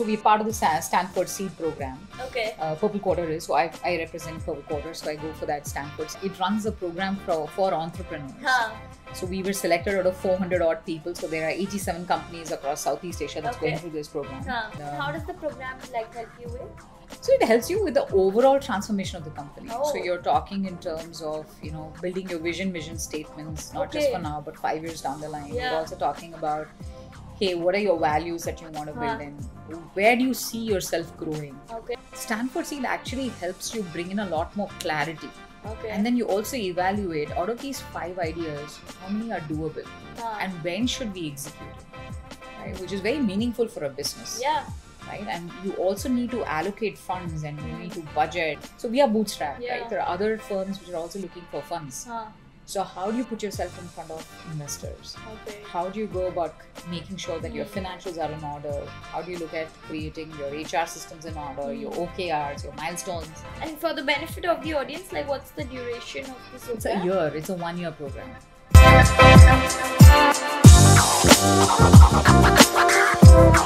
so we're part of the Stanford Seed Program. Okay. Uh, Purple Quarter is so I, I represent Purple Quarter, so I go for that Stanford. It runs a program for for entrepreneurs. Huh. So we were selected out of 400 odd people. So there are 87 companies across Southeast Asia that's Okay. going through this program. Huh. Um, How does the program like help you with? So it helps you with the overall transformation of the company. Oh. So you're talking in terms of you know building your vision, mission statements, not just for now, but five years down the line. Yeah. You're also talking about, hey, what are your values that you want to build in? Where do you see yourself growing? Okay. Stanford Seed actually helps you bring in a lot more clarity, Okay. and then you also evaluate out of these five ideas, how many are doable, and when should we execute it, right? Which is very meaningful for a business yeah. right? And you also need to allocate funds and you need hmm. to budget. So we are bootstrapped, Yeah. right? There are other firms which are also looking for funds. So how do you put yourself in front of investors? Okay. How do you go about making sure that your financials are in order? How do you look at creating your HR systems in order, your Hmm. OKRs, your milestones? And for the benefit of the audience, like what's the duration of this It's a year, it's a one year program.